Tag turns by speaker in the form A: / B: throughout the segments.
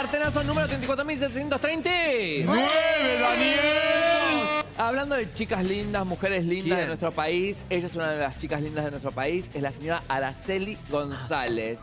A: Artenazo número 34.730.
B: ¡Nueve, Daniel!
A: Hablando de chicas lindas, mujeres lindas de nuestro país, ella es una de las chicas lindas de nuestro país, es la señora Araceli González.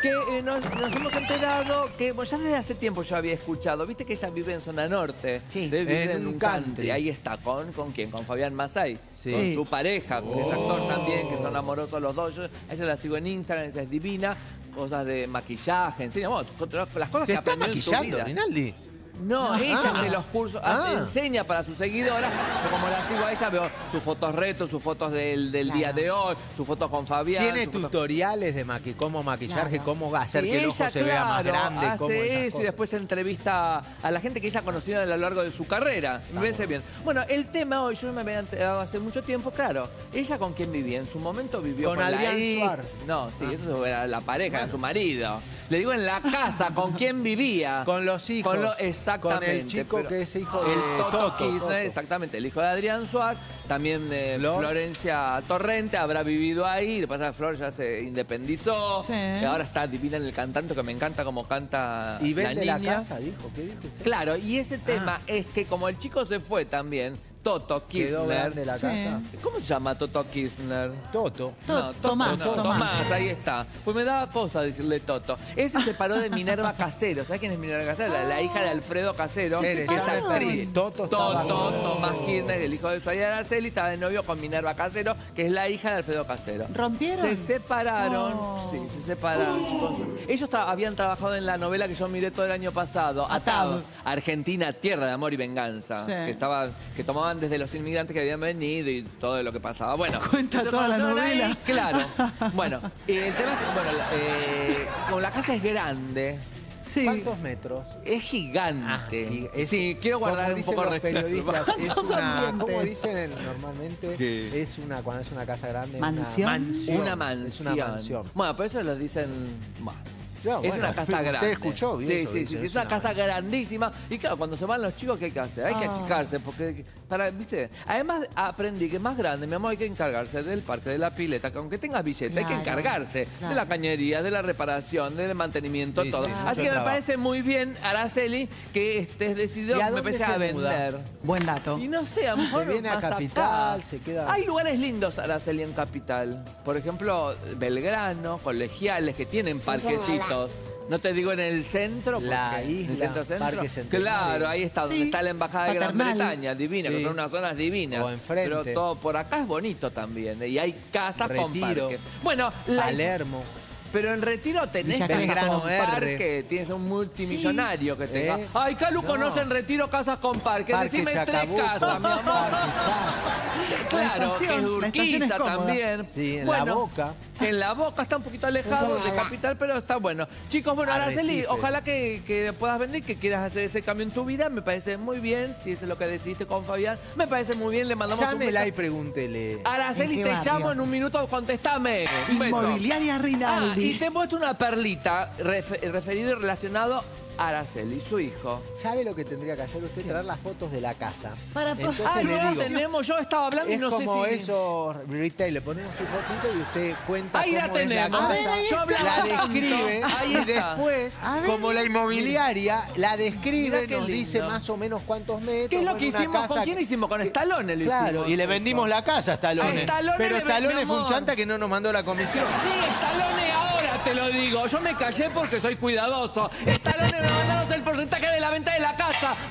A: Que eh, nos, nos hemos enterado que, bueno, ya desde hace tiempo yo había escuchado, viste que ella vive en zona norte,
B: Sí,
A: de- vive
B: en un
A: un country.
B: country.
A: Ahí está, ¿con, con quién? Con Fabián Masay,
B: Sí.
A: con su pareja, que es actor también, que son amorosos los dos. Yo ella la sigo en Instagram, ella es divina, cosas de maquillaje, enseña, bueno, las cosas
B: ¿Se
A: que
B: está
A: aprendió en su
B: maquillando,
A: vida.
B: Rinaldi?
A: No,
B: Ah.
A: ella hace los cursos, hace-
B: Ah.
A: enseña para sus seguidoras. Yo como la sigo a ella veo sus fotos retos, sus fotos del, del día de hoy, sus fotos con Fabián.
B: Tiene
A: sus fotos-
B: tutoriales de maqui cómo maquillarse,
C: Claro.
B: cómo hacer
A: Sí,
B: que el ojo
A: ella,
B: se vea más
A: claro,
B: grande, cómo
A: hace
B: esas
A: eso y
B: cosas.
A: después entrevista a la gente que ella ha conocido a lo largo de su carrera. Me parece bien. Bueno, el tema hoy, yo no me había enterado hace mucho tiempo, claro. ¿Ella con quién vivía? En su momento vivió
B: Con
A: con,
B: Adrián
A: hija.
B: Suar.
A: No, sí, eso era la pareja, era su marido. Le digo en la casa, ¿con quién vivía?
B: Con los hijos.
A: Con lo- exactamente.
B: Con el chico
A: pero
B: que es hijo
A: el
B: de
A: Toto,
B: Toto,
A: Kirchner,
B: Toto.
A: exactamente, el hijo de Adrián Suárez, también eh,
B: Flor.
A: Florencia Torrente habrá vivido ahí, lo que pasa es que Flor ya se independizó,
C: Sí.
A: que ahora está divina en el cantante, que me encanta como canta
B: Y
A: la
B: vende la,
A: niña.
B: casa, dijo. ¿Qué dijo usted?
A: Claro, y ese tema es que como el chico se fue también, Toto
B: Quedó grande
A: Kirchner.
B: la
C: Sí.
B: casa.
A: ¿Cómo se llama Toto Kirchner?
B: Toto.
C: To-
A: No, Toto
C: Tomás,
A: no,
C: Tomás.
A: ahí está. Pues me daba cosa decirle Toto. Él se separó de Minerva Casero. ¿Sabes quién es Minerva Casero? La, la hija de Alfredo Casero.
B: Se
A: que es
B: separaron.
A: actriz.
B: Toto estaba
A: Toto, Tomás Kirchner, el hijo de Suárez Araceli, estaba de novio con Minerva Casero, que es la hija de Alfredo Casero.
C: ¿Rompieron?
A: Se separaron.
C: Oh.
A: Sí, se separaron, chicos. Ellos tra- habían trabajado en la novela que yo miré todo el año pasado,
C: Atab.
A: Argentina, Tierra de Amor y Venganza.
C: Sí.
A: Que, estaban, que tomaban desde los inmigrantes que habían venido y todo lo que pasaba. Bueno,
C: Cuenta toda la
A: ahí,
C: novela.
A: claro. Bueno, eh, el tema es que, bueno, eh, como la casa es grande,
C: Sí.
B: ¿Cuántos metros?
A: es gigante.
B: Ah, sí, es-
A: sí, quiero guardar un poco
B: los
A: de
B: periodistas, es. ¿cómo dicen normalmente?
A: ¿Qué?
B: Es una, cuando es una casa grande,
C: Mansión.
B: una mansión.
A: Una
B: Es
A: mansión.
B: una mansión.
A: Bueno, por eso lo dicen. bueno,
B: No,
A: es
B: bueno,
A: una casa
B: usted
A: grande.
B: escuchó bien
A: Sí,
B: eso,
A: sí,
B: dice,
A: sí,
B: es
A: es una
B: una
A: casa grandísima. Y claro, cuando se van los chicos, ¿qué hay que hacer? Hay que
C: Ah.
A: achicarse, porque para, ¿viste? Además, aprendí que más grande, mi amor, hay que encargarse del parque, de la pileta, que aunque tengas billete, hay que
C: Claro,
A: encargarse de la cañería, de la reparación, del mantenimiento,
B: Sí,
A: todo.
B: sí,
A: Así que me
B: trabajo.
A: parece muy bien, Araceli, que estés decidido,
B: ¿Y a
A: me
B: se
A: a
B: muda?
A: vender.
C: Buen dato.
A: Y no sé, a lo mejor
B: viene a Capital, se queda-
A: Hay lugares lindos, Araceli, en Capital. Por ejemplo, Belgrano, colegiales, que tienen parquecitos. No te digo en el centro, porque
B: La
A: en el
B: isla,
A: centro centro.
B: Parque Centenario.
A: Claro, ahí está donde
C: Sí,
A: está la embajada de Gran. Bretaña, divina, que son unas zonas divinas.
B: O enfrente.
A: Pero todo por acá es bonito también. Y hay casas con
B: Retiro.
A: parque. Bueno, la-
B: Palermo.
A: Pero en Retiro tenés
C: Villa
A: casas
B: Belgrano
A: con
B: R.
A: parque, tienes un multimillonario que tenga.
B: ¿Eh?
A: Ay, Calu
B: No.
A: conoce en Retiro casas con parque.
B: Parque
A: Decime tres
B: Chacabuco,
A: casas, mi amor. Claro,
C: estación,
A: que es
C: la estación es
A: Urquiza
C: cómoda.
A: también.
B: Sí, en La Boca.
A: En la boca está un poquito alejado de capital, pero está bueno. Chicos, bueno, Araceli,
B: Arrecife.
A: ojalá que, que puedas vender, que quieras hacer ese cambio en tu vida. Me parece muy bien, si eso es lo que decidiste con Fabián. Me parece muy bien, le mandamos un
B: Llámela y
A: beso.
B: pregúntele.
A: Araceli,
C: ¿En
A: te
C: barrio?
A: llamo en un minuto, contestame. Un beso.
C: Inmobiliaria
A: Ah,
C: Rinaldi.
A: Y te he puesto una perlita refe- referido y relacionado Araceli, su hijo.
B: ¿Sabe lo que tendría que hacer usted? Traer las fotos de la casa.
C: Para-
B: Entonces
A: Ah,
B: le
A: no la
B: digo,
A: tenemos, yo estaba hablando y
B: es
A: no
B: como
A: sé si...
B: eso, retail, le ponemos su fotito y usted cuenta
A: Ahí la
B: cómo es la
A: tenemos.
B: casa,
C: A ver, ahí
A: Yo hablaba
B: la describe
A: Ahí
B: y después, como la inmobiliaria, la describe, nos
A: lindo.
B: dice más o menos cuántos metros.
A: ¿Qué es lo que hicimos?
B: casa
A: ¿Con quién hicimos? Con Stallone lo
B: Claro,
A: hicimos
B: y le
A: eso.
B: vendimos la casa a Stallone.
A: A Stallone
B: Pero Stallone fue un chanta que no nos mandó la comisión.
A: Sí, Estalone ahora te lo digo. Yo me callé porque soy cuidadoso. Estalone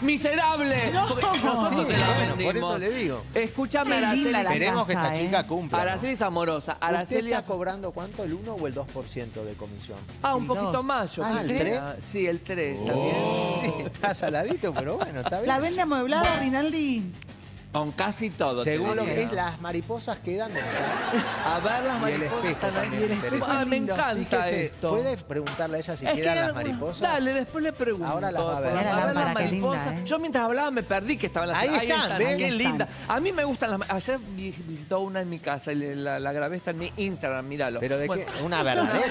A: Miserable.
C: No.
A: Porque nosotros
B: Sí,
A: se la
B: bueno,
A: vendimos.
B: por eso le digo.
A: Escúchame,
C: linda
A: Araceli.
C: la
B: Esperemos que
C: casa,
B: esta
C: ¿eh?
B: chica cumpla. ¿no?
A: Araceli es amorosa.
B: ¿Usted
A: Araceli
B: está
A: es...
B: cobrando cuánto? ¿El 1 o el 2% de comisión?
A: Ah, un
C: El
A: poquito
C: dos.
A: más, yo
C: Ah, ¿el
A: creo.
B: tres?
A: Sí, el 3, ¿está bien?
B: Sí, está saladito, pero bueno, está bien.
C: ¿La vende amueblada, Rinaldi?
A: Con casi todo. te
B: Según lo que es, las mariposas quedan donde están.
A: A ver, las mariposas están
B: también.
A: Ah, me encanta
B: Fíjese,
A: esto.
B: ¿puede preguntarle a ella si
A: Es que
B: quedan las mariposas?
A: Dale, después le pregunto.
B: Ahora las va a ver.
A: Pero
C: Mira la
A: a ver las
C: lámpara, qué linda,
A: mariposas.
C: ¿eh?
A: Yo mientras hablaba me perdí que estaban las
B: Ahí están, ¿ves?
A: Qué
C: están.
A: linda. A mí me gustan las Ayer vi- visitó una en mi casa y le- la, la grabé, está en mi Instagram, míralo.
B: ¿Pero de
A: Bueno,
B: qué? ¿Una verdadera?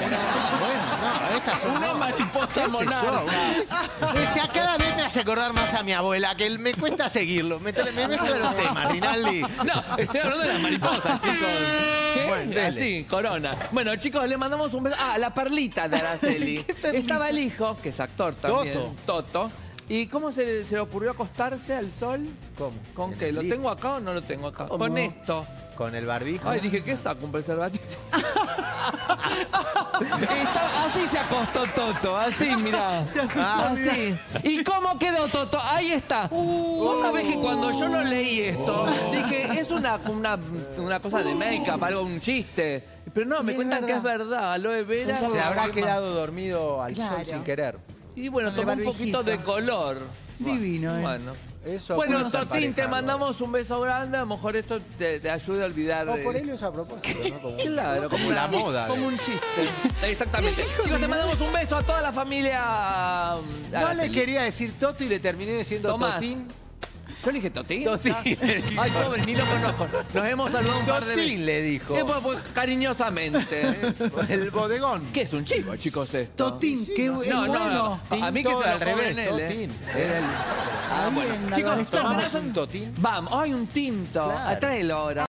B: bueno, no, estas son...
A: Una
B: no.
A: mariposa
B: ¿Qué sé yo?
A: monarca.
B: O sea, cada vez me hace acordar más a mi abuela, que me cuesta seguirlo. Me, tra- me mezcla los temas, Rinaldi.
A: No, estoy hablando de las mariposas, chicos. ¿Qué?
B: Bueno, dale.
A: Así, corona. Bueno, chicos, le mandamos un beso. Ah, la perlita de Araceli. Estaba el hijo, que es actor también.
B: Toto.
A: Toto. ¿Y cómo se, se le ocurrió acostarse al sol?
B: ¿Cómo?
A: ¿Con
B: ¿En
A: qué? ¿Lo tengo acá o no lo tengo acá?
B: ¿Cómo?
A: Con esto.
B: Con el barbijo.
A: Ay, dije, ¿qué saco? ¿Un preservativo? Está- así se acostó Toto, así, mirá.
B: Ah,
A: así. ¿Y cómo quedó Toto? Ahí está. Vos sabés que cuando yo lo leí esto, dije, es una, una, una cosa de make-up, algo, un chiste. Pero no, me cuentan que es
C: verdad.
A: aloe vera.
B: Se habrá quedado dormido al sol
C: Claro.
B: sin querer.
A: Y bueno, tomó un poquito de color.
C: Divino, ¿eh?
A: Bueno.
B: Eso
A: Bueno, Totín, te mandamos un beso grande. A lo mejor esto te, te ayude a olvidar.
B: O
A: eh,
B: por él es a propósito, ¿no? Como,
A: Claro, como,
B: la
A: una-
B: moda.
A: Como un chiste. Exactamente. Chicos, te mandamos un beso a toda la familia. um,
B: No le quería decir Toto y le terminé diciendo
A: Tomás.
B: Totín.
A: Yo le dije Totín.
B: Totín.
A: Ay, pobre, ni lo conozco. Nos hemos saludado un par de veces.
B: Totín le dijo.
A: Eh, pues, pues, cariñosamente.
B: El bodegón.
A: ¿Qué es un chivo, chicos, esto?
C: Totín, qué
B: sé.
C: es
A: No, no,
C: bueno.
A: A mí que se lo
B: al revés,
A: cobren él, ¿eh?
B: Totín. Era el-
C: Ah,
A: bueno. Chicos.
B: ¿Tomás un Totín?
A: Vamos, hay un tinto.
B: Claro.
A: Tráelo ahora.